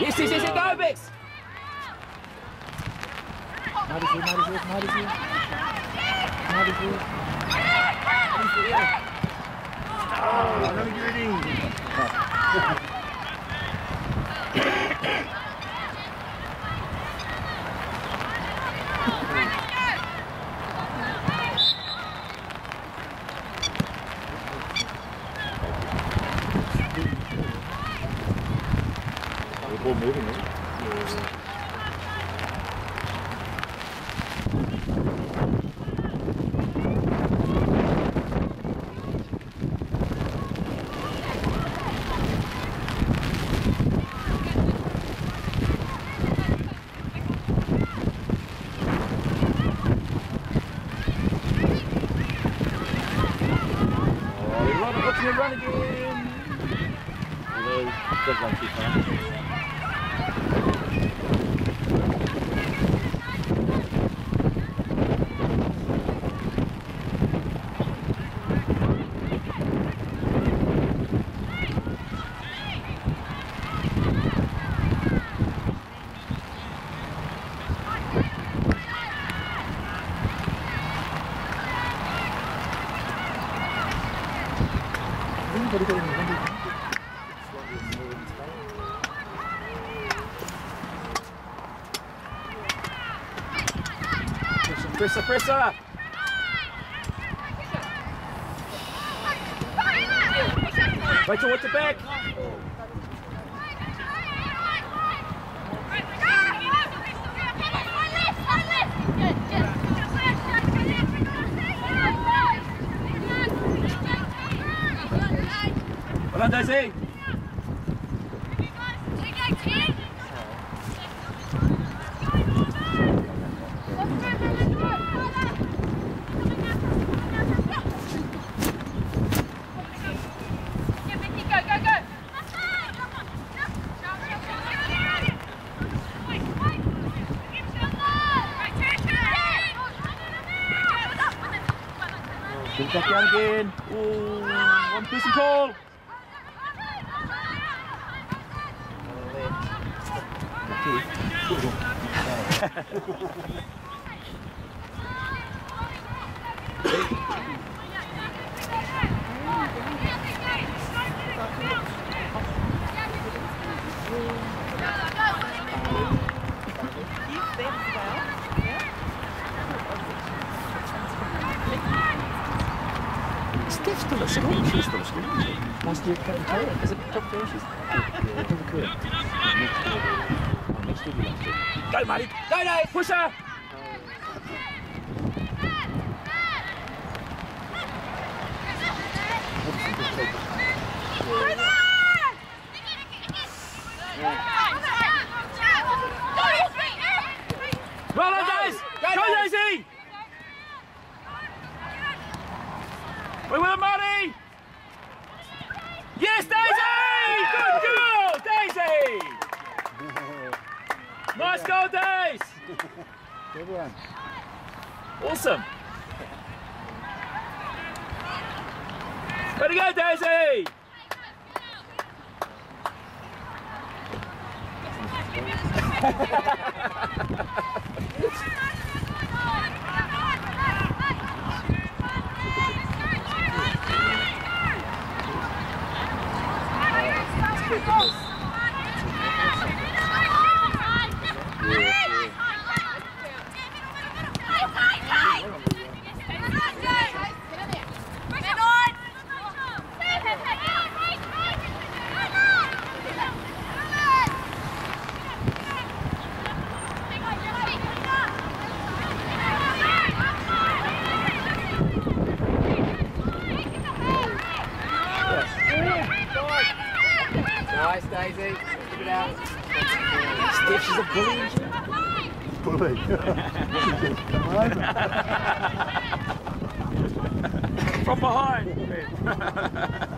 Yes, yes, yes, yes, go, Bex! Madison, Madison, Madison. Madison. Oh, let me it in. Ball moving, isn't it? Run, watching it run again. Although, it does run too fast. Presser, presser! Rachel, watch your back! Daisy! Get it back down again. Ooh, one person call. Must you cut the tail? Is it top to inches? Yeah, Year, last year. Go, mate. Go, Dave. Push her. Well done, Daisy. Go, Daisy. We will, Marty. Yes, Daisy. Good girl, Daisy. Nice goal, Daisy. Good one. Awesome. Way to go, Daisy! Nice, Daisy. Keep it out. Steph, she's a bully. Bully. Come over. From behind.